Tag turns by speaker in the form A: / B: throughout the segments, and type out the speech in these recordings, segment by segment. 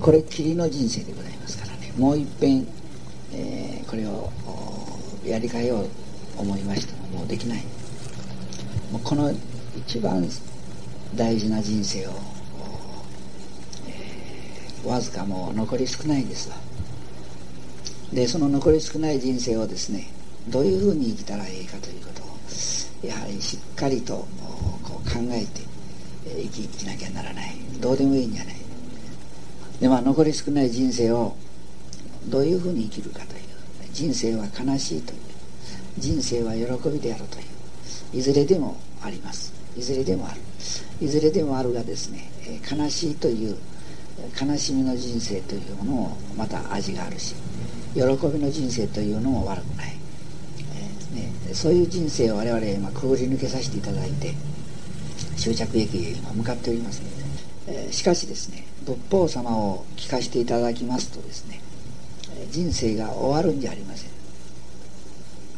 A: これきりの人生でございますからね。もういっぺん、えー、これをやり替えよう思いましてももうできない。もうこの一番大事な人生を、えー、わずかもう残り少ないんですわ。でその残り少ない人生をですねどういうふうに生きたらいいかということをやはりしっかりとこう考えて生き生きなきゃならない。どうでもいいんじゃない。でまあ残り少ない人生をどういうふうに生きるかという。人生は悲しいという。人生は喜びであるという。いずれでもあります。いずれでもある。いずれでもあるがですね悲しいという悲しみの人生というものもまた味があるし喜びの人生というのも悪くない、えー、ね、そういう人生を我々今くぐり抜けさせていただいて終着駅へ今向かっております、えー、しかしですね仏法様を聞かせていただきますとですね人生が終わるんじゃありません。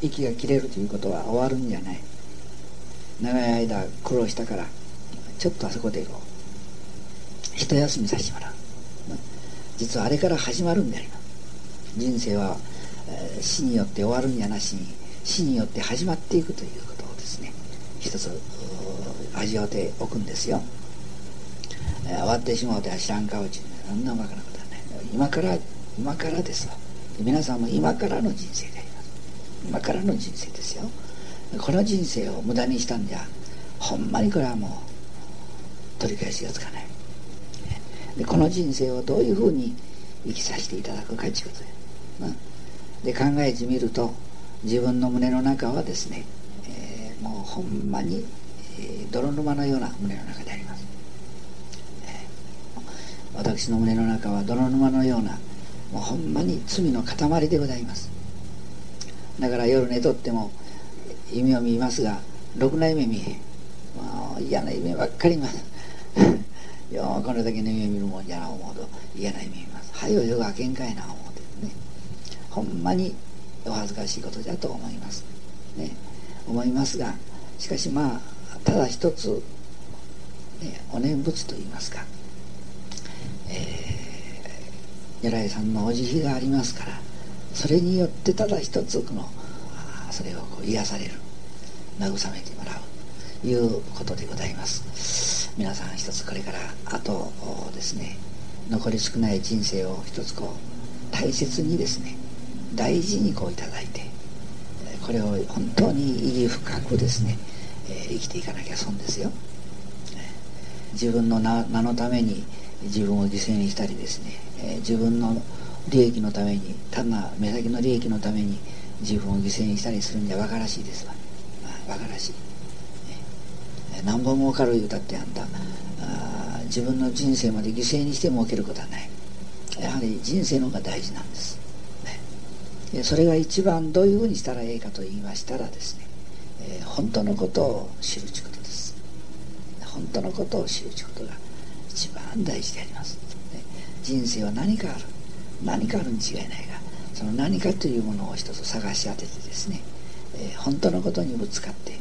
A: 息が切れるということは終わるんじゃない。長い間苦労したからちょっとあそこでこう一休みさせてもらう。実はあれから始まるんであります人生は、死によって終わるんじゃなしに死によって始まっていくということをですね一つ味わっておくんですよ、えー、終わってしまうとは知らんかうちにそんなバカなことはね今から今からですわ。皆さんも今からの人生であります今からの人生ですよ。この人生を無駄にしたんじゃほんまにこれはもう取り返しがつかない。でこの人生をどういうふうに生きさせていただくかということでで考えてみると自分の胸の中はですね、えー、もうほんまに、えー、泥沼のような胸の中であります、私の胸の中は泥沼のようなもうほんまに罪の塊でございます。だから夜寝とっても夢を見ますがろくな夢見えもう嫌な夢ばっかり見ます。ようこれだけの夢見るもんじゃな思うと嫌な夢見ます。はよ夜がけんかいな思うてね。ほんまにお恥ずかしいことだと思います。ね。思いますがしかしまあただ一つ、ね、お念仏と言いますか、えー、如来さんのお慈悲がありますからそれによってただ一つこのそれをこう癒される慰めてもらうということでございます。皆さん一つこれからあとですね残り少ない人生を一つこう大切にですね大事にこういただいてこれを本当に意義深くですね、え生きていかなきゃ損ですよ。自分の名のために自分を犠牲にしたりですね、え自分の利益のために単な目先の利益のために自分を犠牲にしたりするんじゃバカらしいですわ。バカらしい、え何本儲かる言うたってあんたあ自分の人生まで犠牲にして儲けることはない。やはり人生の方が大事なんです、ね、それが一番どういうふうにしたらええかと言いましたらですね、え、本当のことを知るということです。本当のことを知るということが一番大事であります、ね、人生は何かある。何かあるに違いないがその何かというものを一つ探し当ててですね、えー、本当のことにぶつかって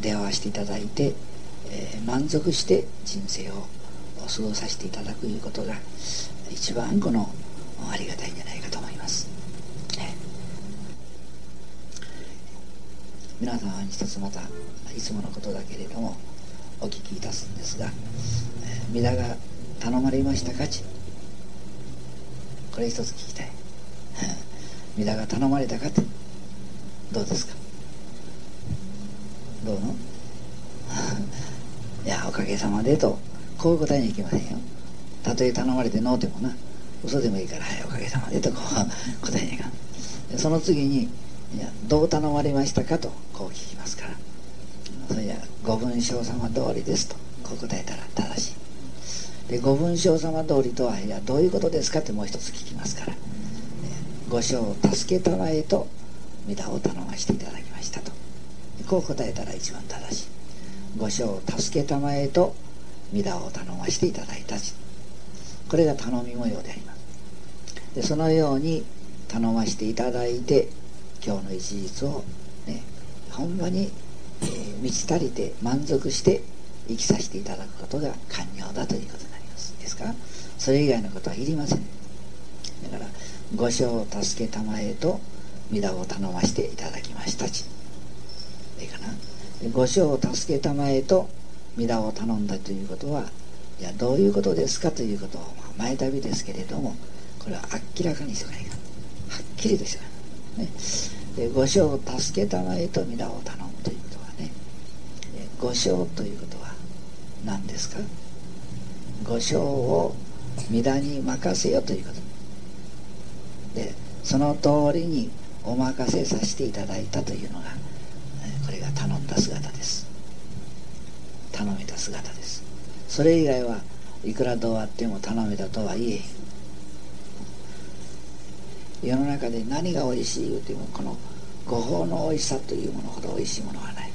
A: 出会わせていただいて、えー、満足して人生を過ごさせていただくいうことが一番このありがたいんじゃないかと思います、ね、皆さん一つまたいつものことだけれどもお聞きいたすんですが「、皆が頼まれましたか?」ちこれ一つ聞きたい。皆が頼まれたかとどうですか？どうの？いやおかげさまでとこういう答えにいきませんよ。たとえ頼まれてノーでもな。嘘でもいいから、はい、おかげさまでとこう 答えにいかん。その次にいやどう頼まれましたかとこう聞きますから。それじゃご文章様通りですとこう答えたら正しい。でご文章様通りとはいやどういうことですかってもう一つ聞きますから。ご賞を助けたまえと皆を頼ましていただきましたと。こう答えたら一番正しい。ご賞を助けたまえと皆を頼ましていただいたこれが頼み模様であります。でそのように頼ましていただいて今日の一日をねほんまに、え、満ち足りて満足して生きさせていただくことが寛容だということになりますます。ですか？それ以外のことはいりません。だから御所を助けたまえと皆を頼ましていただきましたち。いいかな？御所を助けたまえと皆を頼んだということはじゃあどういうことですかということを、まあ、前旅ですけれどもこれは明らかにしてないかはっきりとしてない、ね、で御所を助けたまえと皆を頼むということはね。御所ということは何ですか？御所を皆に任せよということ。でその通りにお任せさせていただいたというのがこれが頼んだ姿です。頼めた姿です。それ以外はいくらどうあっても頼めたとは言え世の中で何がおいしい言うてもこのご法のおいしさというものほどおいしいものはない。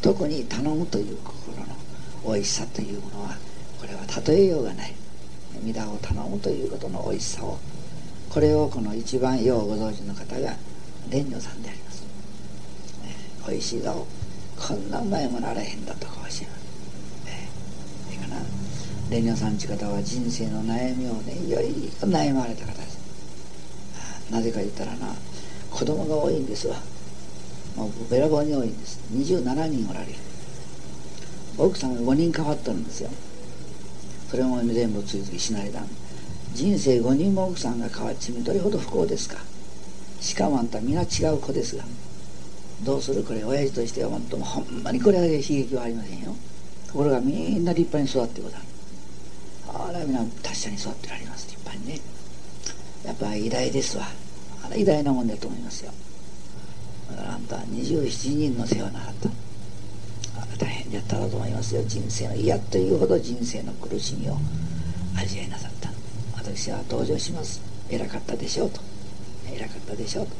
A: 特に頼むという心のおいしさというものはこれは例えようがない。皆を頼むということのおいしさを。これをこの一番ようご存知の方が蓮如さんであります、ね、おいしいぞこんなうまいものあらへんだとかおっしゃいます、ね、いいかな蓮如さんち方は人生の悩みをねいろいろ悩まれた方です。なぜか言ったらな子供が多いんですわ。もうべらぼうに多いんです。27人おられる。奥さんが5人変わっとるんですよ。それも全部追随しないだ人生5人も奥さんが変わっちみどれほど不幸ですか。しかもあんた皆違う子ですが。どうするこれ親父としてはもっともほんまにこれだけ刺激はありませんよ。ところがみんな立派に育ってござるあら皆達者に育ってられます立派にね。やっぱ偉大ですわ。あら偉大なもんだと思いますよ。だからあんた27人の世話なかった。だったと思いますよ人生の嫌というほど人生の苦しみを味わいなさった。私は登場します。偉かったでしょうと。偉かったでしょうと。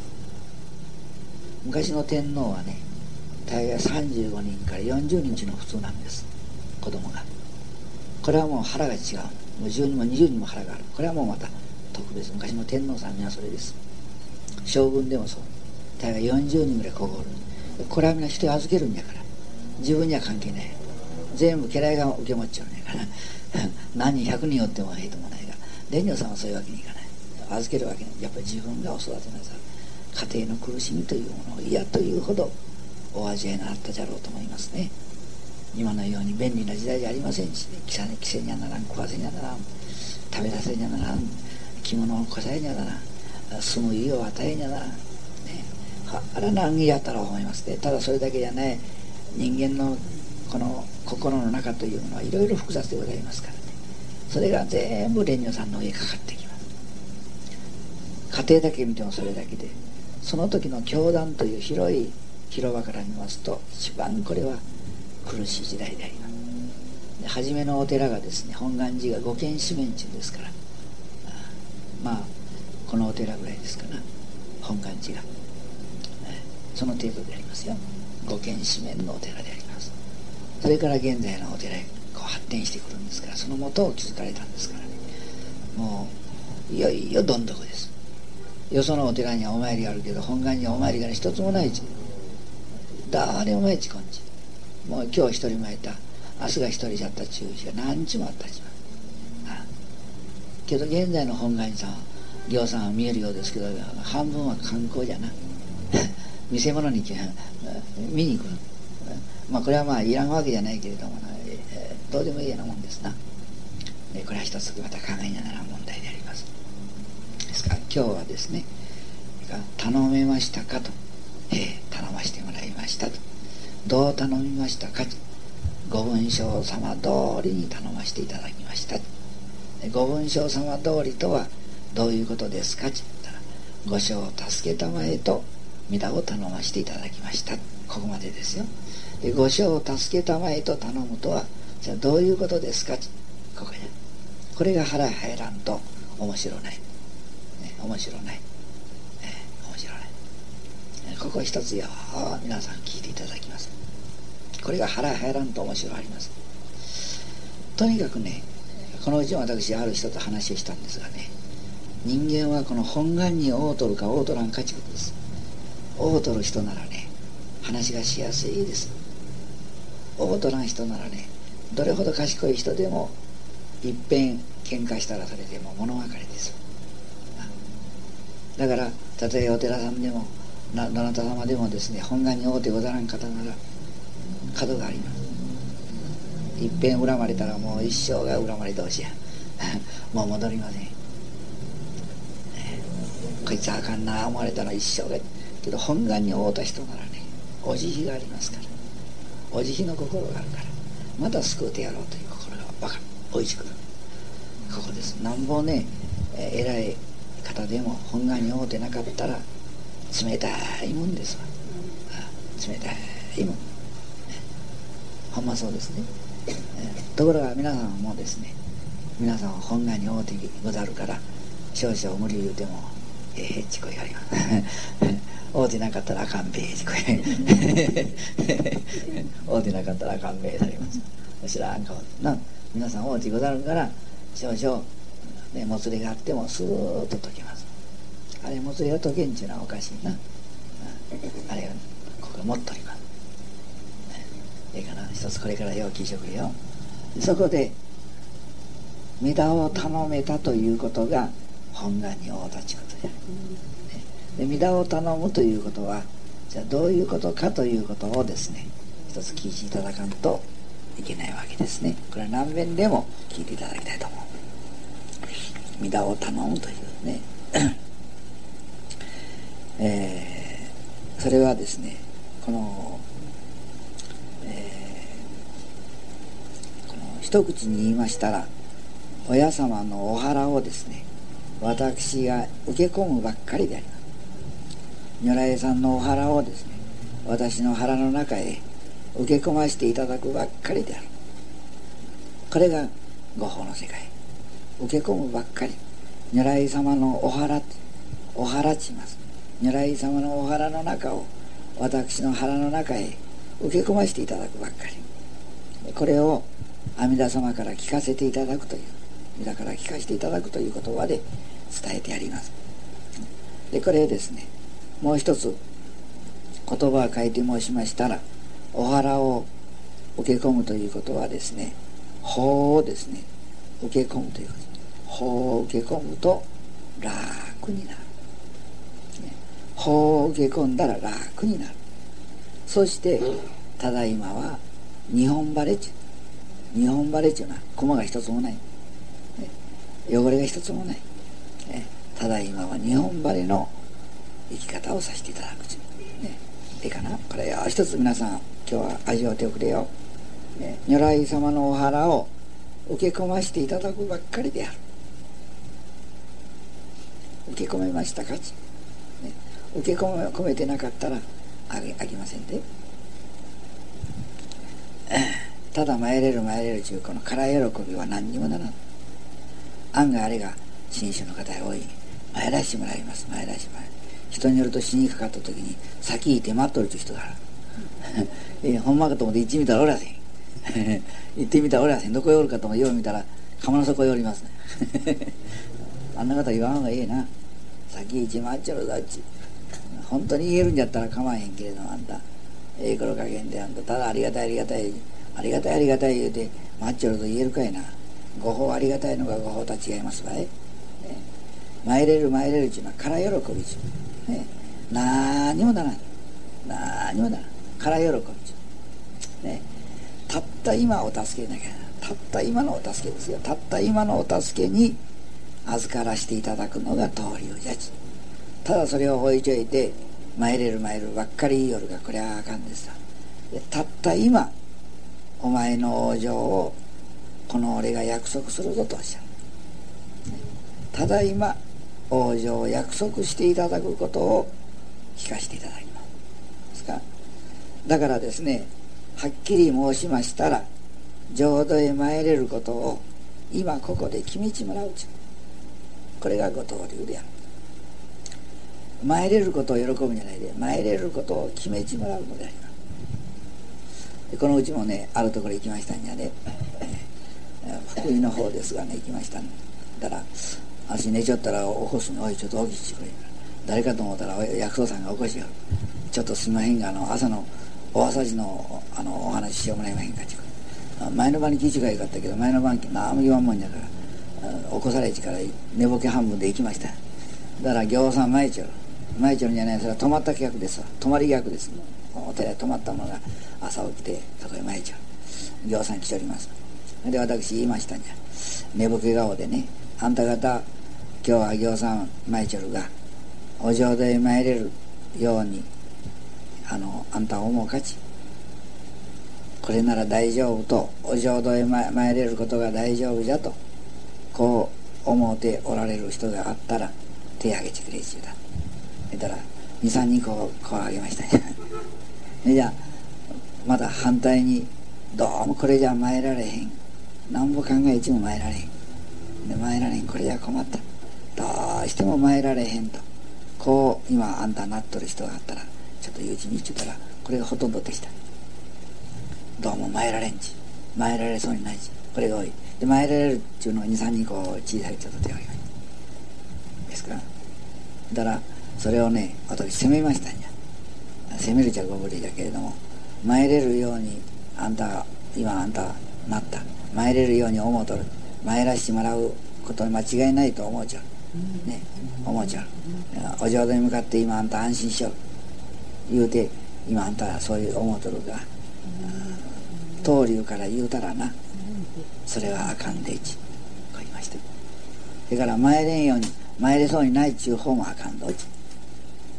A: 昔の天皇はね大概35人から40人中の普通なんです。子供が。これはもう腹が違う。もう10人も20人も腹がある。これはもうまた特別。昔の天皇さんにはそれです。将軍でもそう。大概40人ぐらいここおるこれはみんな人預けるんやから。自分には関係ない。全部家来が受け持っちゃうんやから何人100人おってもええともないが。蓮如さんはそういうわけにいかない。預けるわけない。やっぱり自分がお育てなさる家庭の苦しみというものを嫌というほどお味わいになったじゃろうと思いますね。今のように便利な時代じゃありませんしね。着せにはならん。食わせにはならん。食べさせにはならん。着物をこさえにはならん。住む家を与えにはならん、ね、あら難儀やったら思いますね。ただそれだけじゃない。人間のこの心の中というのはいろいろ複雑でございますからね。それが全部蓮如さんの上にかかってきます。家庭だけ見てもそれだけでその時の教団という広い広場から見ますと一番これは苦しい時代であります。で初めのお寺がですね本願寺が五軒四面中ですからまあこのお寺ぐらいですかな。本願寺が。その程度でありますよ。五軒四面のお寺であります。それから現在のお寺へこう発展してくるんですからそのもとを築かれたんですからね。もういよいよどん底です。よそのお寺にはお参りがあるけど本願にはお参りが一つもないち誰も参ちこんち。もう今日一人参った。明日が一人じゃったちゅう日が何日もあったちまけど現在の本願寺さんは行さんは見えるようですけど半分は観光じゃな見せ物に見に来る。まあこれはまあいらんわけじゃないけれどもな、え、どうでもいいようなもんですな。これは一つまた考えながら問題であります。ですから今日はですね頼めましたかと、えー、頼ましてもらいましたと。どう頼みましたかと。ご文章様通りに頼ませていただきましたご文章様通りとはどういうことですかって言ったら御所を助けたまえと皆を頼ませていただきました。ここまでですよ。で御所を助けたまえと頼むとはじゃあどういうことですか？ここでこれが腹入らんと面白ない、ね、面白ない、ね、面白ない。ここ一つよ皆さん聞いていただきます。これが腹入らんと面白あります。とにかくねこのうち私ある人と話をしたんですがね人間はこの本願に王取るか王取らんかちことです。王取る人ならね話がしやすいです。王取らん人ならねどれほど賢い人でもいっぺん喧嘩したらそれでも物別れです。だからたとえお寺さんでもなどなた様でもですね本願に会うてござらん方なら角があります。いっぺん恨まれたらもう一生が恨まれ同士や。もう戻りません、ね、こいつあかんな思われたら一生がけど本願に会うた人ならねお慈悲がありますから。お慈悲の心があるからまた救うてやろうという心が分かる。おいしくなるここです。なんぼね、えー、偉い方でも本願に会うてなかったら冷たいもんですわ、冷たいもん、ほんまそうですね、ところが皆さんもですね皆さんは本願に会うてござるから少々無理言うてもええー、ちこいやります。会うてなかったらあかんべえ。ちこい会うてなかったらあかんべえされます。知らん顔な皆さん会うてござるから少々、ね、もつれがあってもスーッと解けます。あれもつれが解けんちゅうのはおかしいな。あれここ持っとります、ええかな一つこれからよう聞いてくれよ。そこでメダを頼めたということが本願に大立ちことである、ね、でダを頼むということはじゃあどういうことかということをですね一つ聞いていただかんといけないわけですね。これは何遍でも聞いていただきたいと思う。御駄を頼むというね。えー、それはですねこの、えー、この一口に言いましたら親様のお腹をですね私が受け込むばっかりであります。如来さんのお腹をですね私の腹の中へ受け込ませていただくばっかりである。これが御法の世界。受け込むばっかり。如来様のお腹お腹ちます。如来様のお腹の中を私の腹の中へ受け込ませていただくばっかり。これを阿弥陀様から聞かせていただくというだから聞かせていただくという言葉で伝えてやります。でこれですねもう一つ言葉を書いて申しましたらお腹を受け込むということはですね法をですね。受け込むということ。法を受け込むと楽になる、法を受け込んだら楽になる。そしてただいまは日本バレ地。日本バレ地は駒が一つもない、汚れが一つもない、ただいまは日本バレの生き方をさせていただくね。いいかな？これよ一つ皆さん今日は味わっておくれよ、ね、如来様のお腹を受け込ませていただくばっかりである。受け込めましたか、ね、受け込め込めてなかったらあげあげませんで。ただ参れる参れるというこの空喜びは何にもならん。案外あれが新種の方が多い。参らしてもらいます。参らしてもらいます。人によると死にかかった時に先行って待っとるという人がある。えほんまかと思って行ってみたらおらせん。行ってみたらおらせん。どこへおるかと思ってよう見たら釜の底へおりますね。あんな方言わん方がええな。先一待っちゃろだっち。本当に言えるんじゃったら構わへんけれどもあんた。ええ頃加減であんた。ただありがたいありがたいありがたいありがたい言うて待っちゃろと言えるかいな。ご法ありがたいのがご法とは違いますわえ、ね、参れる参れるちゅうのは空喜びちゅう。ね。何にもならん。何にもならん。空喜びちゅね。たった今お助けなきゃ。たった今のお助けですよ。たった今のお助けに預からしていただくのが東流じゃちただそれを置いといて参れる参るばっかり言いよるがこれはあかんですよたった今お前の往生をこの俺が約束するぞとおっしゃる。ただいま往生を約束していただくことを聞かせていただきますか。だからですねはっきり申しましたら浄土へ参れることを今ここで決めちもらうちこれがご当流である。参れることを喜ぶんじゃないで参れることを決めちもらうのであります。このうちもねあるところ行きましたんやね。福井の方ですがね行きましたねだから足寝ちゃったら起こすのおいちょっと起きてくれ誰かと思ったら薬草さんが起こしよるちょっとすみまへんがあの朝のお朝時のあのお話ししてもらえまへんかち前の晩に記がよかったけど前の晩何も言わんもんやから起こされちから寝ぼけ半分で行きましただから行さん前町前町じゃないそれは泊まった客ですわ泊まり客ですお寺へ泊まった者が朝起きてそこへ参っちゃう行さん来ておりますで私言いましたんじゃ寝ぼけ顔でねあんた方今日は行さん参ちょるがお浄土へ参れるようにあのあんた思うかち。これなら大丈夫とお浄土へ参れることが大丈夫じゃとこう思うておられる人があったら手挙げてくれちゅうだ。言ったら23人こうこう挙げましたね。じゃあまだ反対にどうもこれじゃ参られへん。なんぼ考えちも参られへん。で参られへんこれじゃ困った。しても参られへんと。こう今あんたなっとる人があったらちょっと友人に言っちゅったらこれがほとんどできた。どうも参られんち参られそうにないちこれが多い。で参られるっちゅうのが23人こう小さいちょっと手を挙げですからだからそれをね私責めましたんや。責めるちゃごぶりだけれども参れるようにあんた今あんたなった。参れるように思うとる。参らしてもらうことに間違いないと思うちゃうね思うちゃ。お浄土に向かって今あんた安心しよう。言うて今あんたはそういう思うとるが。東流から言うたらな。それはあかんでいち。こう言いました。それから参れんように参れそうにないっちゅう方もあかんどち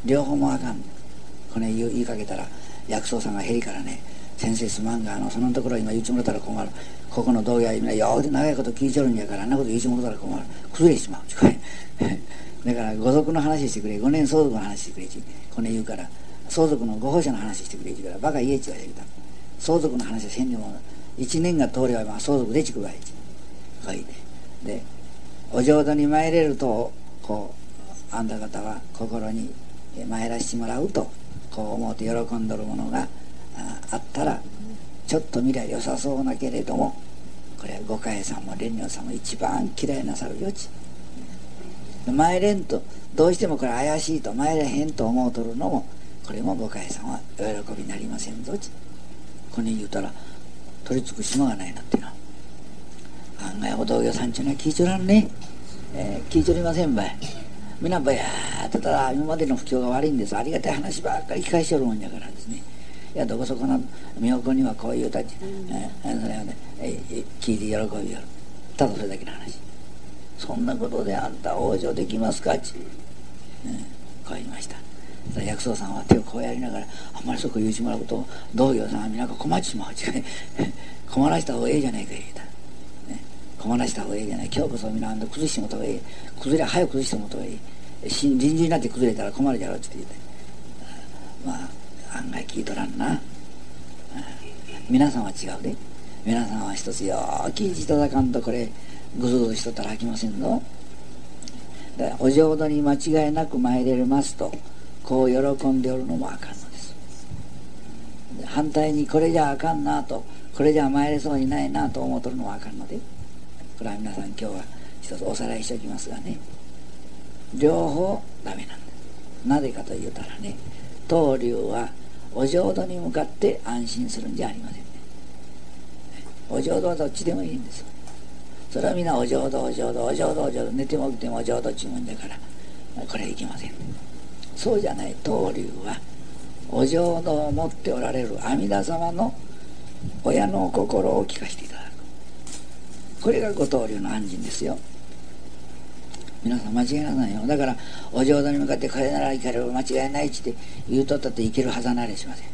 A: 両方もあかん。これ言いかけたら薬草さんがへりからね先生すまんがあのそのところ今言うちもろたら困る。ここの道や今よう長いこと聞いちょるんやからあんなこと言うちもろたら困る。崩れてしまう。だから五族の話してくれ。五年相続の話してくれち。これ言うから相続のご保者の話してくれちからバカ言えちわけど相続の話はせんでも一年が通ればまあ相続でちくわいち。こう言うでお浄土に参れるとこうあんた方は心に参らしてもらうとこう思うて喜んどるものがあったらちょっと未来良さそうなけれどもこれは五海さんも蓮如さんも一番嫌いなさる余地。参れんとどうしてもこれ怪しいと参れへんと思うとるのもこれも五海さんは喜びになりませんぞ。ちこれ言うたら取り付く島がないなってな案外お道業さんちゅうのは聞いちょらんね、えー、聞いちょりませんばい。皆ばやーってたら今までの不況が悪いんです。ありがたい話ばっかり聞かしちょるもんやからですね。いやどこそこの妙高にはこういうたち、えー、それをね、えー、聞いて喜びよる。ただそれだけの話。そんなことであんた往生できますかち、えー、こう言いました。薬草さんは手をこうやりながらあんまりそこ言うちもらうと道業さんは皆が困っちまう。ち 困らした方がええじゃないか言うた、ね、困らした方がええじゃない。今日こそ皆あんた崩してもた方がええ。崩れ早く崩してもた方がええ。臨時になって崩れたら困るじゃろうって言って。まあ案外聞いとらんな。皆さんは違うで。皆さんは一つよー聞いていただかんとこれぐずぐずしとったらあきませんぞ。だお浄土に間違いなく参れますとこう喜んでおるのもあかんのです。反対にこれじゃあかんなとこれじゃ参れそうにないなと思うとるのもあかんので。これは皆さん今日は一つおさらいしておきますがね。両方ダメなんですなぜかというたらね東流はお浄土に向かって安心するんじゃありませんね。お浄土はどっちでもいいんですそれは皆お浄土お浄土お浄土お浄土寝ても起きてもお浄土ちゅうもんだからこれはいけません。そうじゃない東流はお浄土を持っておられる阿弥陀様の親の心を聞かせていただく。これがご東流の安心ですよ。皆さん間違いなさいよ。だからお浄土に向かってこれなら行かれる間違いないって言うとったっていけるはずなれしません。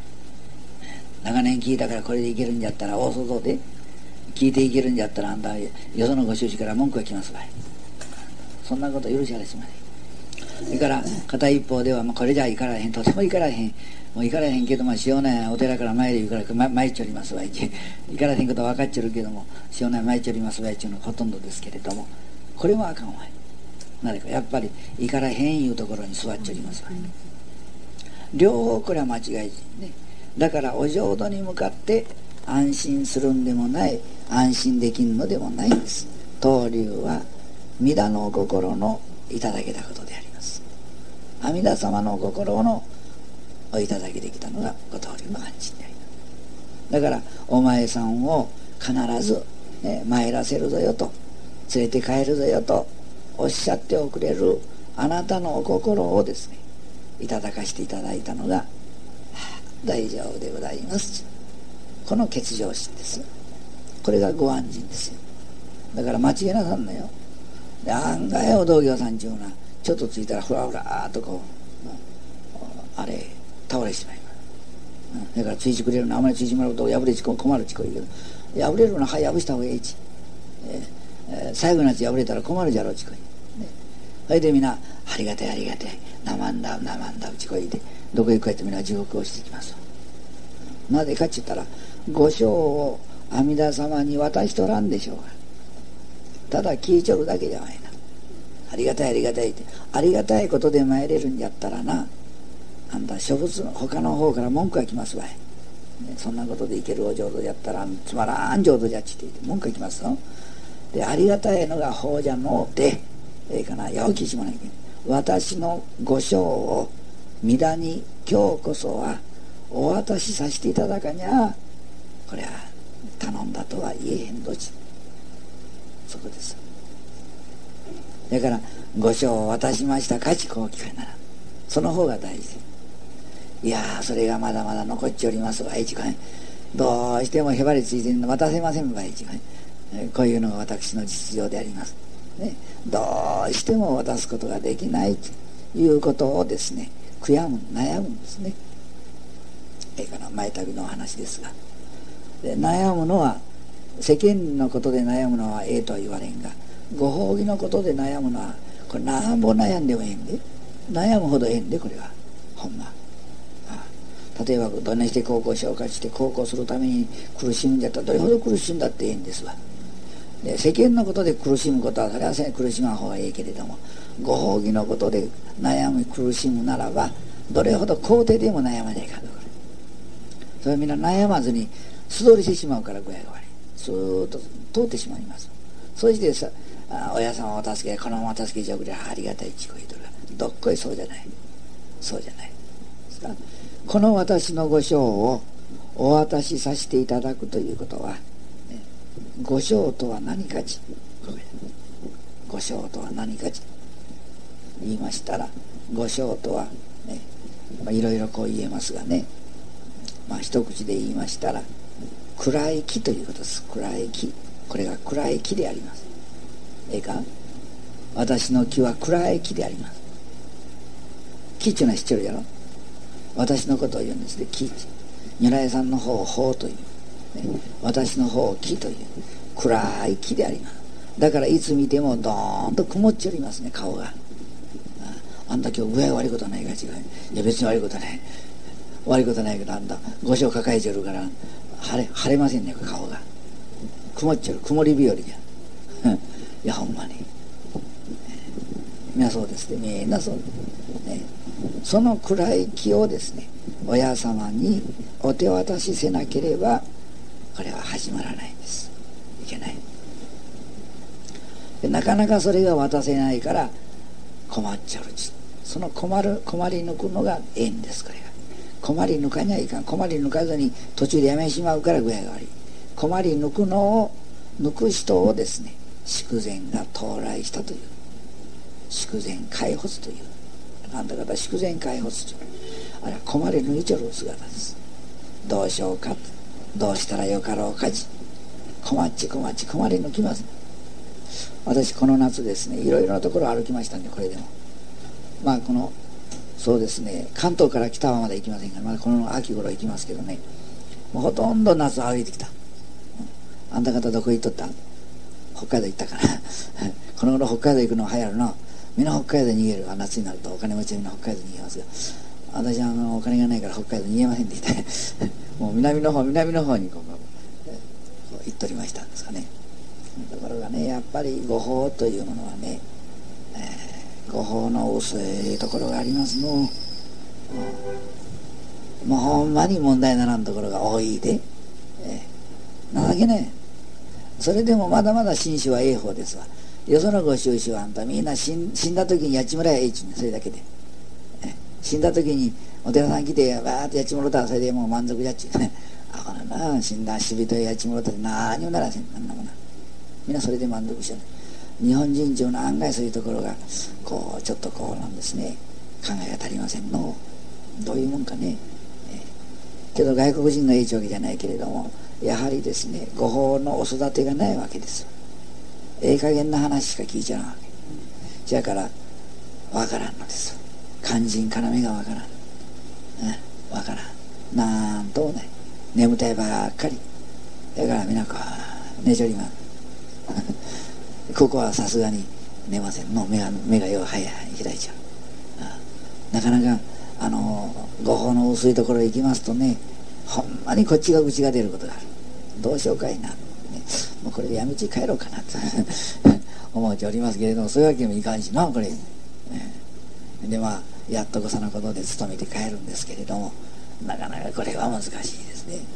A: 長年聞いたからこれでいけるんじゃったら大想像で聞いていけるんじゃったらあんたよそのご収支から文句が来ますばい。そんなこと許しはれしません。それから片一方では、まあ、これじゃいからへん。とてもいからへん。もう行かれへんけど、まあ、塩内お寺から参り言うから、ま、参っちょりますわい行かれへんことは分かっちょるけども塩内参っちょりますわいっていうのほとんどですけれどもこれもあかんわい。なぜかやっぱり行かれへんいうところに座っちょりますわ。両方これは間違いねだからお浄土に向かって安心するんでもない安心できんのでもないんです。東流は弥陀の心のいただけたことであります。阿弥陀様の心のおいただきできたのがご東流の安心であります。だからお前さんを必ず、ね、参らせるぞよと連れて帰るぞよとおっしゃっておくれるあなたのお心をですねいただかしていただいたのが大丈夫でございます。この欠場心です。これがご安心ですよ。だから間違えなさんのよ。案外お道行さんちゅうなちょっとついたらふらふらっとこうあれ倒れてしまいます、だからついてくれるのあまりついてもらうと破れちこ困るちこいけど破れるのは破した方がええち、えー、最後のやつ破れたら困るじゃろうちこい、それで皆ありがたいありがたい生んだ生んだ。うちこいでどこへ行くかって皆地獄をしてきますなぜかって言ったら御章を阿弥陀様に渡しとらんでしょうがただ聞いちょるだけじゃないな。ありがたいありがたいって。ありがたいことで参れるんやったらなあんた諸仏の他の方から文句が来ますわい、ね、そんなことでいけるお浄土やったらつまらん浄土じゃっちって言って文句が来ますよ。でありがたいのが法じゃのうてええかな。やおきしもないけ私の御章を皆に今日こそはお渡しさせていただかにゃ。これは頼んだとは言えへんどち。そこです。だから御章を渡しましたかちこう聞かなら。その方が大事。いやそれがまだまだ残っちおりますわいちこどうしてもへばりついてるの渡せませんわいちここういうのが私の実情であります、ね、どうしても渡すことができないということをですね悔やむ悩むんですね。ええかな前旅のお話ですが。で悩むのは世間のことで悩むのはええとは言われんがご褒美のことで悩むのはこれなんぼ悩んでもええんで悩むほどええんでこれは。ほんま。例えばどんなして高校紹介して高校するために苦しむんじゃったらどれほど苦しんだってええんですわ。で世間のことで苦しむことはそれは苦しまん方がええけれどもご褒美のことで悩み苦しむならばどれほど肯定でも悩まないかとそれはみんな悩まずに素通りしてしまうから具合が悪い。スーッと通ってしまいます。そしてさ親様を助けこのまま助けちゃうくれありがたいちこいとる。どっこいそうじゃない。そうじゃない。この私の御章をお渡しさせていただくということは、ね、御章とは何かち御章とは何かち言いましたら御章とは、いろいろこう言えますがね。まあ一口で言いましたら暗い木ということです。暗い木。これが暗い木であります。ええか？私の木は暗い木であります。木っていうのは知ってるやろ？私のことを言うんですね。木。如来さんの方を法という、私の方木という暗い木であります。だからいつ見てもドーンと曇っちゃいますね顔が。あんた今日具合悪いことないか違う。いや別に悪いことない悪いことないけどあんた御所抱えちゃうから晴れ晴れませんね顔が。曇っちゃう曇り日和じゃ。いやほんまに。みんなそうですね。みんなそうね。その暗い気をですね親様にお手渡しせなければこれは始まらないんです。いけない。でなかなかそれが渡せないから困っちゃう。その困る困り抜くのが縁ですこれが。困り抜かにはいかん。困り抜かずに途中でやめしまうから具合が悪い。困り抜くのを抜く人をですね祝前が到来したという。祝前解放という。あんた方祝前解放という。あれは困り抜いちゃう姿です。どうしようかどうしたらよかろうか。じ困っち困っち困り抜きます。私この夏ですねいろいろなところ歩きましたんでこれでも。まあこのそうですね関東から北はまだ行きませんがまだこの秋頃行きますけどね。もうほとんど夏歩いてきた、あんた方どこ行っとった？北海道行ったから この頃北海道行くの流行るなみんな北海道逃げる。夏になるとお金持ちはみんな北海道逃げますが。私はあのお金がないから北海道逃げませんって言って。もう南の方南の方にこう行っとりましたんですかね。ところがねやっぱり御法というものはねご法の薄いところがありますの、もうほんまに問題ならんところが多いで、えー、なわけねそれでもまだまだ紳士はええ方ですわ。よそのご収集はあんたみんな死んだ時にやちむらやええちゅうそれだけで、えー、死んだ時にお寺さん来てわーってやっちむろたらそれでもう満足じゃっちゅうね。あほらな死んだ死人やっちもろたって何もならせんなんなもなみんなそれで満足しよう日本人中の案外そういうところがこうちょっとこうなんですね。考えが足りませんの。どういうもんかね、けど外国人がいいわけじゃないけれどもやはりですねご法のお育てがないわけですええ加減な話しか聞いちゃうわけ。じゃからわからんのです肝心要がわからん。わからん。なんともない。眠たいばっかり。だから皆か寝ちょりま ここはさすがに寝ません。の目が目がよう早い開いちゃう。なかなかあのご法の薄いところへ行きますとねほんまにこっちが口が出ることがある。どうしようかいな、ね、もうこれでやめち帰ろうかなと 思っておりますけれどもそういうわけにもいかんしなこれ、ね、でまあやっとこそのことで勤めて帰るんですけれどもなかなかこれは難しいですね。